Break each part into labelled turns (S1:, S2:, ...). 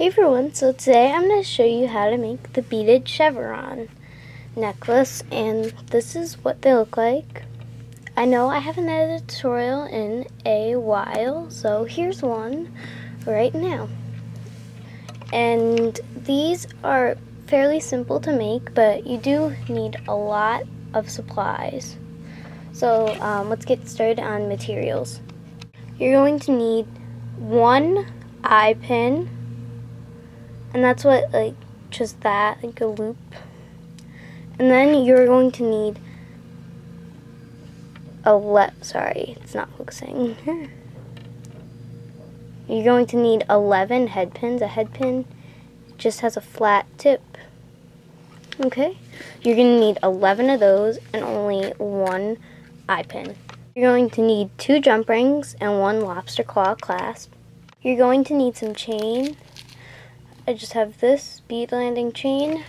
S1: Hey everyone, so today I'm going to show you how to make the beaded chevron necklace and this is what they look like. I know I haven't had a tutorial in a while, so here's one right now. And these are fairly simple to make, but you do need a lot of supplies. So um, let's get started on materials. You're going to need one eye pin, and that's what like just that like a loop. And then you're going to need a le sorry it's not focusing. You're going to need 11 head pins. A head pin just has a flat tip. Okay. You're going to need 11 of those and only one eye pin. You're going to need two jump rings and one lobster claw clasp. You're going to need some chain I just have this bead landing chain.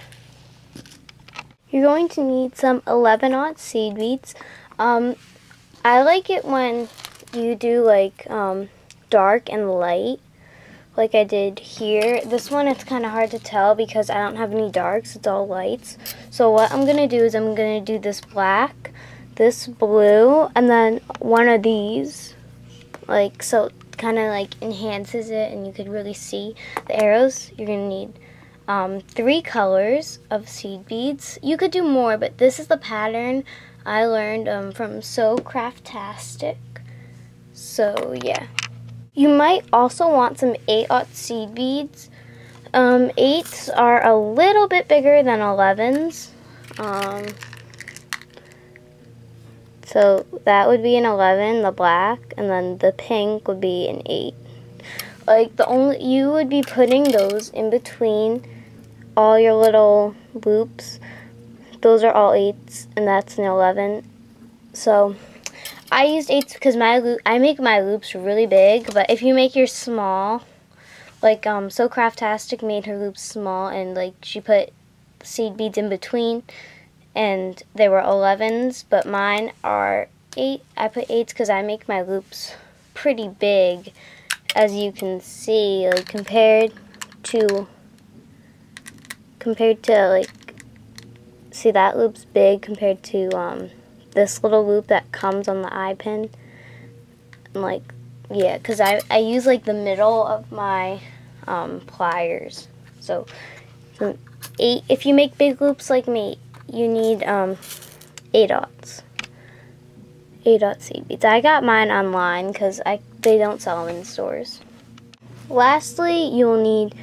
S1: You're going to need some 11 aught seed beads. Um, I like it when you do like um, dark and light like I did here. This one it's kind of hard to tell because I don't have any darks, it's all lights. So what I'm going to do is I'm going to do this black, this blue, and then one of these. Like, so kind of like enhances it and you could really see the arrows. You're to need um, three colors of seed beads. You could do more, but this is the pattern I learned um, from Socraftastic. So yeah. You might also want some 8-aught seed beads. Um, 8s are a little bit bigger than 11s. So that would be an 11, the black, and then the pink would be an 8. Like the only you would be putting those in between all your little loops. Those are all 8s and that's an 11. So I used 8s because my loop, I make my loops really big, but if you make yours small, like um Socraftastic made her loops small and like she put seed beads in between and they were 11s, but mine are 8. I put 8s because I make my loops pretty big, as you can see, like compared to, compared to like, see that loop's big compared to um, this little loop that comes on the eye pin. And like, yeah, because I, I use like the middle of my um, pliers. So, so eight, if you make big loops like me, you need um, 8 dots. 8 dot seed beads. I got mine online because I they don't sell them in stores. Lastly, you'll need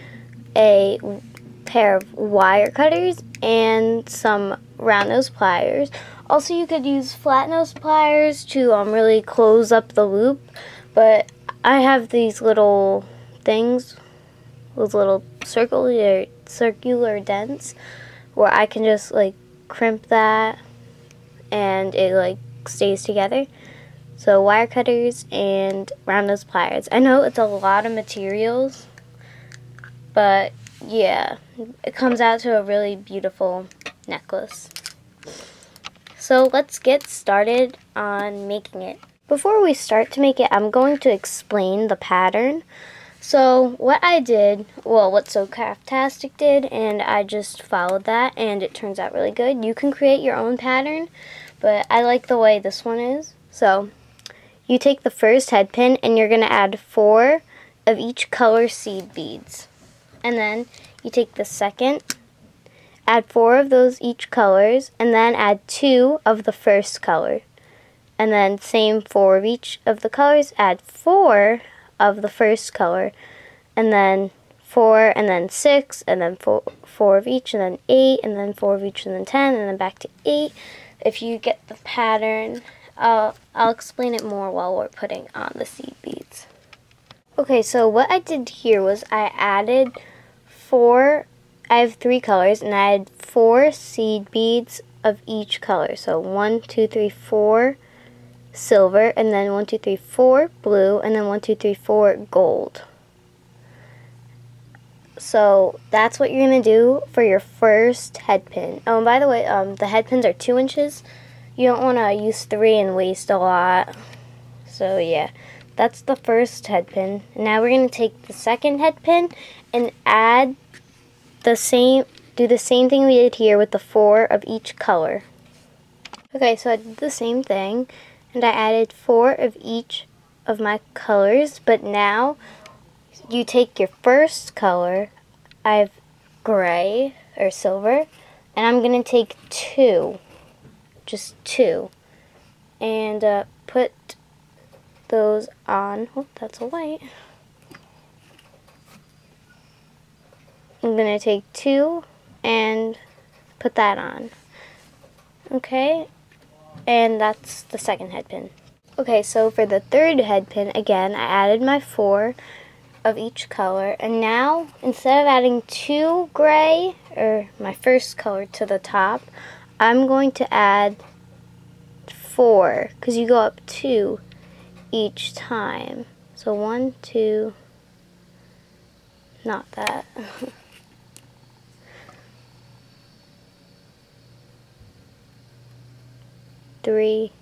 S1: a pair of wire cutters and some round nose pliers. Also, you could use flat nose pliers to um, really close up the loop, but I have these little things, those little circular circular dents, where I can just like crimp that and it like stays together. So wire cutters and round nose pliers. I know it's a lot of materials, but yeah, it comes out to a really beautiful necklace. So let's get started on making it. Before we start to make it, I'm going to explain the pattern. So what I did, well, what Socraftastic did, and I just followed that, and it turns out really good. You can create your own pattern, but I like the way this one is. So you take the first head pin, and you're going to add four of each color seed beads. And then you take the second, add four of those each colors, and then add two of the first color. And then same four of each of the colors, add four of the first color, and then four, and then six, and then four, four of each, and then eight, and then four of each, and then ten, and then back to eight. If you get the pattern, I'll, I'll explain it more while we're putting on the seed beads. Okay, so what I did here was I added four, I have three colors, and I had four seed beads of each color. So one, two, three, four, silver, and then one, two, three, four, blue, and then one, two, three, four, gold. So that's what you're going to do for your first head pin. Oh, and by the way, um, the head pins are two inches. You don't want to use three and waste a lot. So yeah, that's the first head pin. Now we're going to take the second head pin and add the same, do the same thing we did here with the four of each color. Okay, so I did the same thing and I added four of each of my colors, but now you take your first color, I have gray or silver, and I'm to take two, just two, and uh, put those on. Oh, that's a white. I'm to take two and put that on. Okay, and that's the second head pin. Okay, so for the third head pin, again, I added my four of each color, and now, instead of adding two gray, or my first color to the top, I'm going to add four, because you go up two each time. So one, two, not that. three,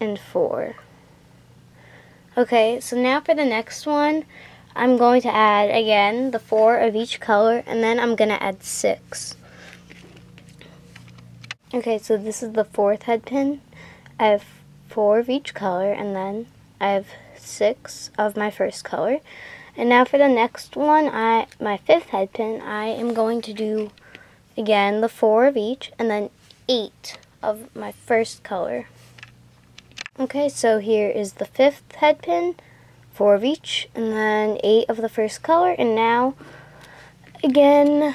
S1: and four. Okay, so now for the next one, I'm going to add, again, the four of each color, and then I'm going to add six. Okay, so this is the fourth head pin. I have four of each color, and then I have six of my first color. And now for the next one, I my fifth head pin, I am going to do, again, the four of each, and then eight of my first color. Okay, so here is the fifth head pin, four of each, and then eight of the first color, and now, again,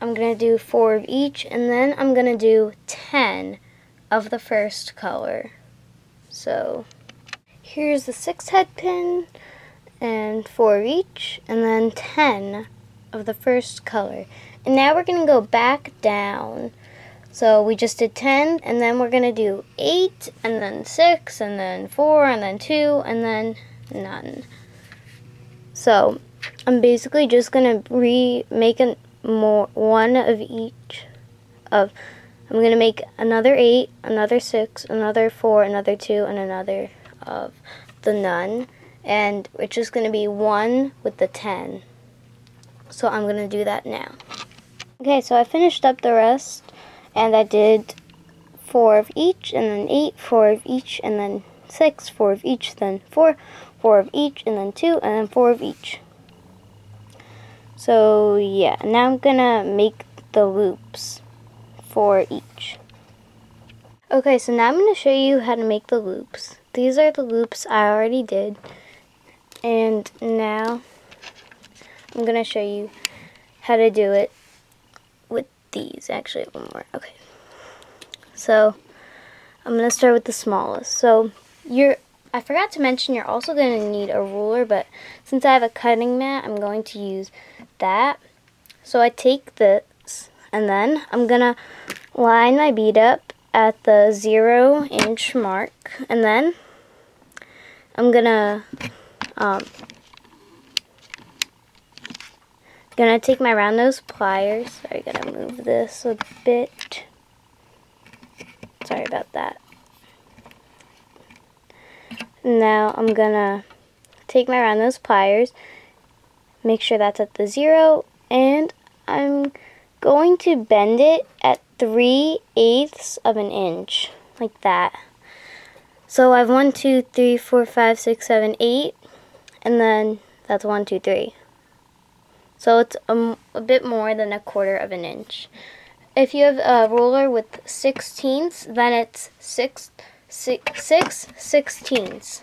S1: I'm going to do four of each, and then I'm going to do 10 of the first color. So, here's the sixth head pin, and four of each, and then 10 of the first color. And now we're going to go back down so we just did 10, and then we're going to do 8, and then 6, and then 4, and then 2, and then none. So I'm basically just going to remake a more one of each of I'm going to make another 8, another 6, another 4, another 2, and another of the none. And it's just going to be 1 with the 10. So I'm going to do that now. Okay, so I finished up the rest and I did four of each, and then eight, four of each, and then six, four of each, then four, four of each, and then two, and then four of each. So yeah, now I'm gonna make the loops for each. Okay, so now I'm to show you how to make the loops. These are the loops I already did. And now I'm to show you how to do it these. Actually, one more. Okay. So, I'm to start with the smallest. So, you're, I forgot to mention you're also going to need a ruler, but since I have a cutting mat, I'm going to use that. So, I take this, and then I'm to line my bead up at the zero inch mark, and then I'm to um, Gonna take my round nose pliers. Sorry, gotta move this a bit. Sorry about that. Now I'm gonna take my round nose pliers, make sure that's at the zero, and I'm going to bend it at 3 eighths of an inch, like that. So I have one, two, three, four, five, six, seven, eight, and then that's one, two, three. So it's a, a bit more than a quarter of an inch. If you have a ruler with sixteenths, then it's six, six, six sixteenths.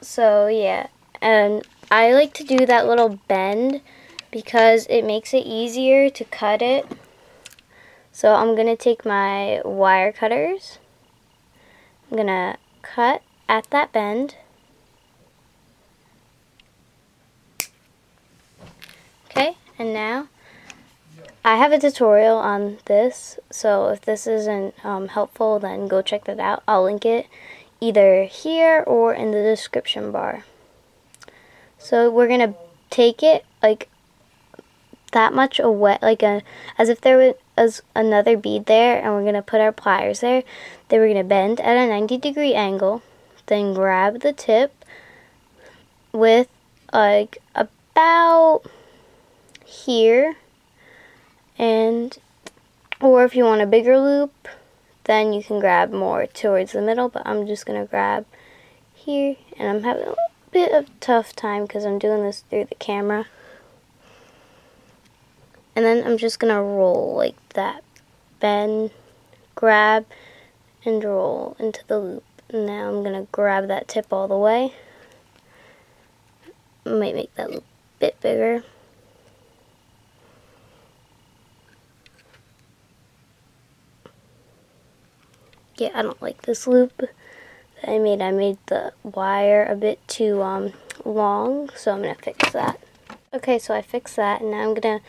S1: So yeah, and I like to do that little bend because it makes it easier to cut it. So I'm going to take my wire cutters. I'm going to cut at that bend. Okay, and now I have a tutorial on this, so if this isn't um, helpful, then go check that out. I'll link it either here or in the description bar. So we're going to take it like that much away, like a, as if there was another bead there, and we're going to put our pliers there. Then we're going to bend at a 90 degree angle, then grab the tip with like about here. And or if you want a bigger loop then you can grab more towards the middle but I'm just gonna grab here. And I'm having a bit of tough time because I'm doing this through the camera. And then I'm just gonna roll like that. Bend grab and roll into the loop. Now I'm gonna grab that tip all the way. Might make that loop a bit bigger yeah, I don't like this loop that I made. I made the wire a bit too um, long, so I'm going to fix that. Okay, so I fixed that, and now I'm going to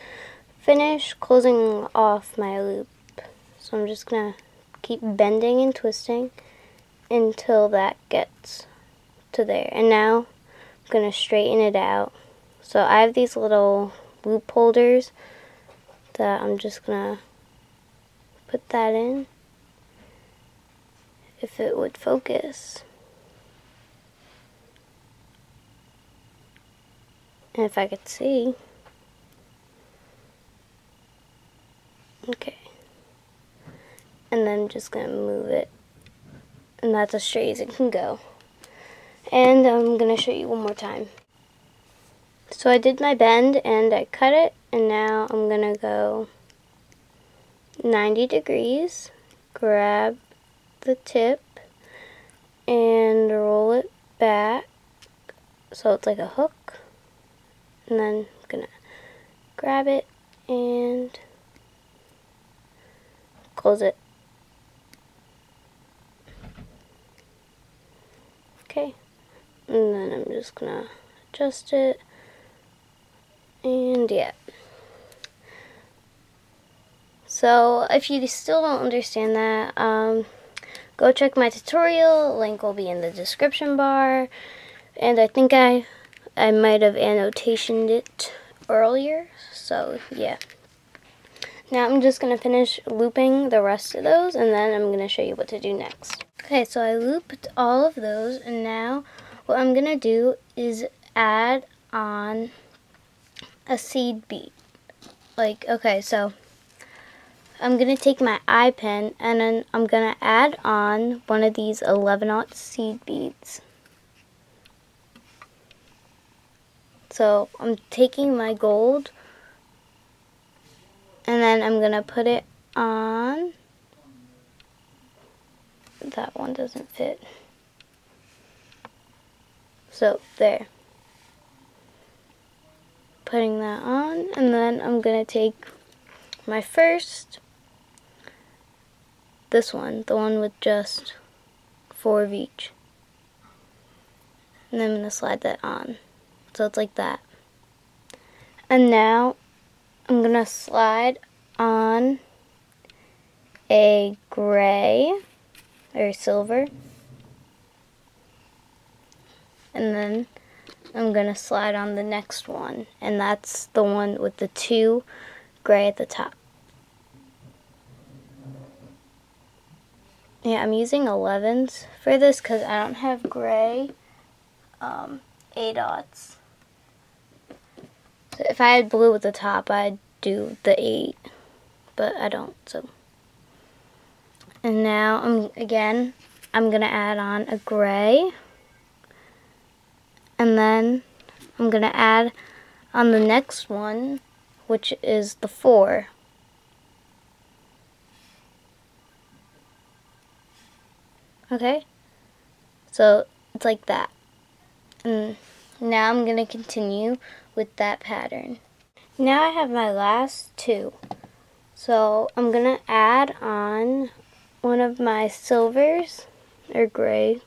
S1: finish closing off my loop. So I'm just going to keep bending and twisting until that gets to there. And now I'm going to straighten it out. So I have these little loop holders that I'm just going to put that in if it would focus. And if I could see. Okay. And then I'm just going to move it. And that's as straight as it can go. And I'm going to show you one more time. So I did my bend and I cut it. And now I'm going to go 90 degrees. Grab the tip and roll it back. So it's like a hook. And then I'm gonna grab it and close it. Okay. And then I'm just gonna adjust it. And yeah. So if you still don't understand that um, go check my tutorial. Link will be in the description bar. And I think I I might have annotationed it earlier. So yeah. Now I'm just going to finish looping the rest of those and then I'm going to show you what to do next. Okay, so I looped all of those and now what I'm going to do is add on a seed bead. Like, okay, so I'm going to take my eye pin and then I'm going to add on one of these 11 aught seed beads. So I'm taking my gold and then I'm going to put it on. That one doesn't fit. So there. Putting that on and then I'm going to take my first this one, the one with just four of each. And I'm going to slide that on. So it's like that. And now I'm going to slide on a gray or silver. And then I'm going to slide on the next one. And that's the one with the two gray at the top. Yeah, I'm using 11s for this because I don't have gray um, A dots. So if I had blue at the top, I'd do the 8, but I don't, so. And now, I'm again, I'm going to add on a gray. And then I'm going to add on the next one, which is the 4. Okay? So it's like that. And now I'm going to continue with that pattern. Now I have my last two. So I'm going to add on one of my silvers or gray,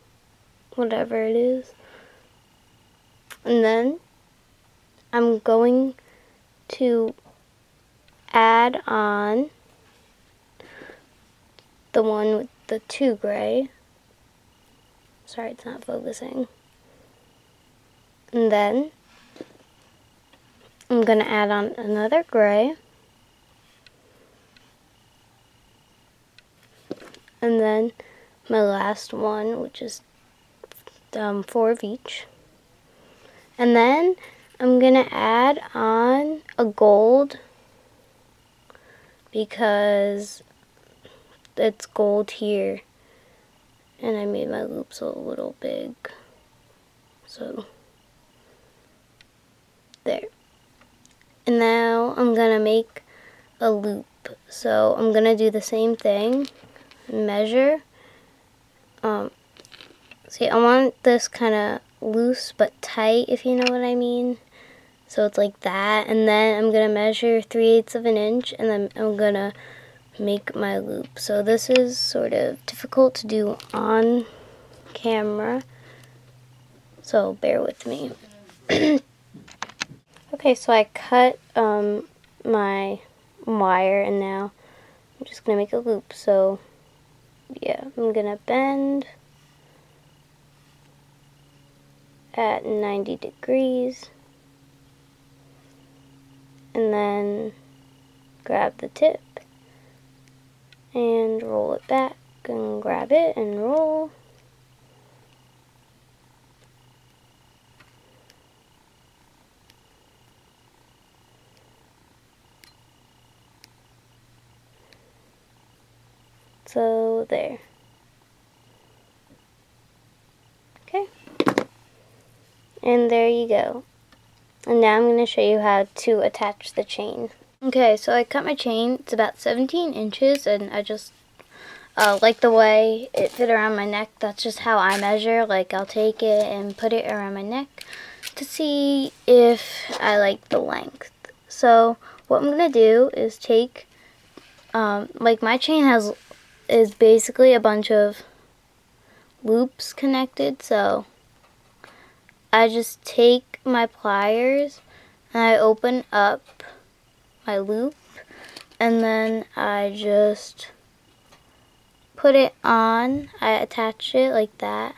S1: whatever it is. And then I'm going to add on the one with the two gray. Sorry, it's not focusing. And then I'm going to add on another gray. And then my last one, which is um, four of each. And then I'm going to add on a gold because it's gold here and I made my loops a little big. So there. And now I'm gonna make a loop. So I'm gonna do the same thing. Measure. Um, see I want this kind of loose but tight if you know what I mean. So it's like that. And then I'm gonna measure 3 eighths of an inch. And then I'm gonna make my loop. So this is sort of difficult to do on camera. So bear with me. Okay so I cut um, my wire and now I'm just gonna make a loop. So yeah I'm gonna bend at 90 degrees. And then grab the tip and roll it back and grab it and roll. So there. Okay. And there you go. And now I'm going to show you how to attach the chain. Okay, so I cut my chain. It's about 17 inches and I just uh, like the way it fit around my neck. That's just how I measure. Like I'll take it and put it around my neck to see if I like the length. So what I'm going to do is take, um, like my chain has, is basically a bunch of loops connected. So I just take my pliers and I open up my loop and then I just put it on. I attach it like that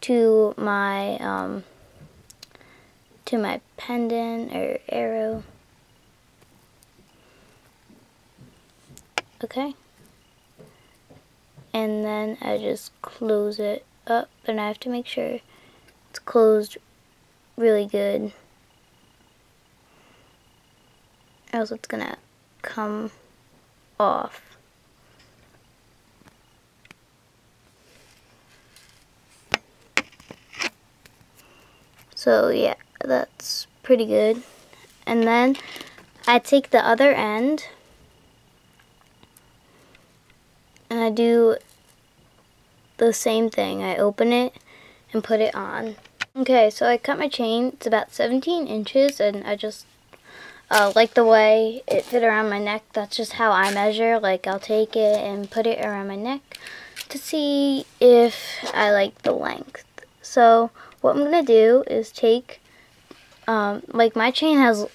S1: to my um, to my pendant or arrow. Okay. And then I just close it up and I have to make sure it's closed really good. Else it's gonna come off. So yeah, that's pretty good. And then I take the other end and I do the same thing. I open it and put it on. Okay, so I cut my chain. It's about 17 inches, and I just uh, like the way it fit around my neck. That's just how I measure. Like, I'll take it and put it around my neck to see if I like the length. So, what I'm going to do is take, um, like, my chain has,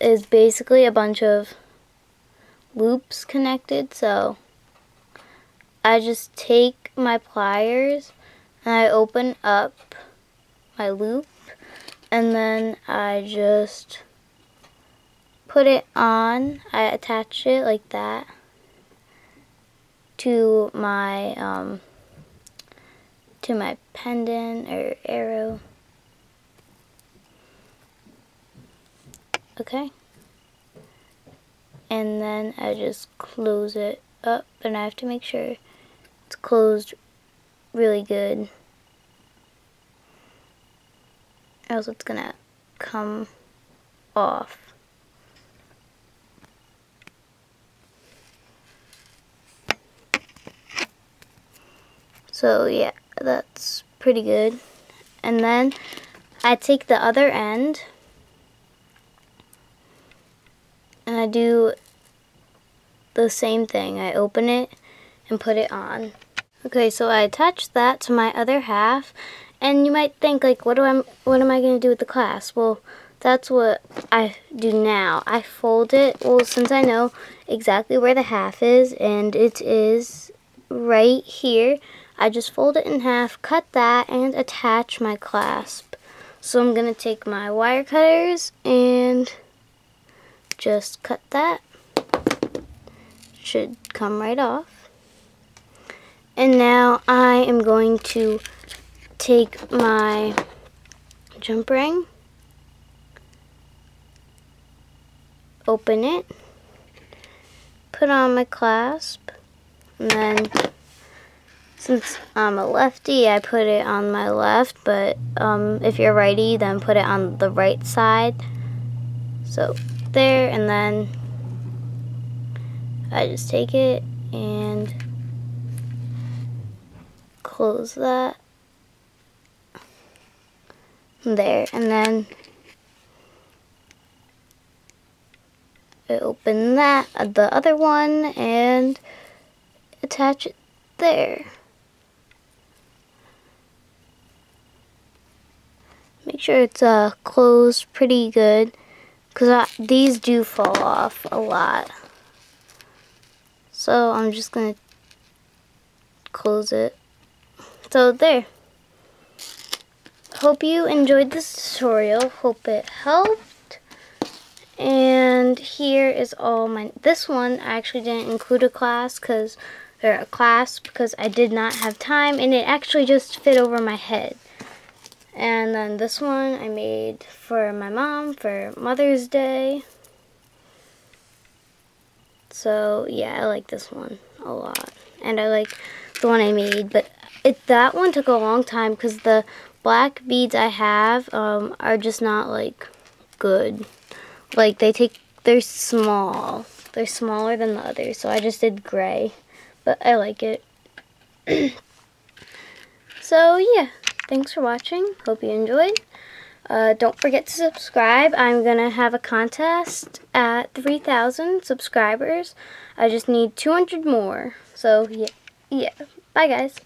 S1: is basically a bunch of loops connected, so I just take my pliers and I open up my loop and then I just put it on I attach it like that to my um, to my pendant or arrow okay and then I just close it up and I have to make sure it's closed really good. Else it's gonna come off. So yeah, that's pretty good. And then I take the other end and I do the same thing. I open it and put it on. Okay, so I attach that to my other half, and you might think like, what do I, what am I going to do with the clasp? Well, that's what I do now. I fold it, well, since I know exactly where the half is, and it is right here, I just fold it in half, cut that, and attach my clasp. So I'm going to take my wire cutters and just cut that. Should come right off. And now I am going to take my jump ring, open it, put on my clasp, and then since I'm a lefty, I put it on my left, but um, if you're righty, then put it on the right side. So there, and then I just take it and close that there, and then I open that, the other one, and attach it there. Make sure it's uh, closed pretty good because these do fall off a lot. So I'm just going to close it. So there. Hope you enjoyed this tutorial. Hope it helped. And here is all my, this one I actually didn't include a class because, or a class because I did not have time and it actually just fit over my head. And then this one I made for my mom for Mother's Day. So yeah, I like this one a lot. And I like the one I made, but it that one took a long time because the black beads I have um, are just not like good. Like they take, they're small. They're smaller than the others, so I just did gray. But I like it. so yeah. Thanks for watching. Hope you enjoyed. Uh, don't forget to subscribe. I'm going to have a contest at 3,000 subscribers. I just need 200 more. So, yeah. yeah. Bye, guys.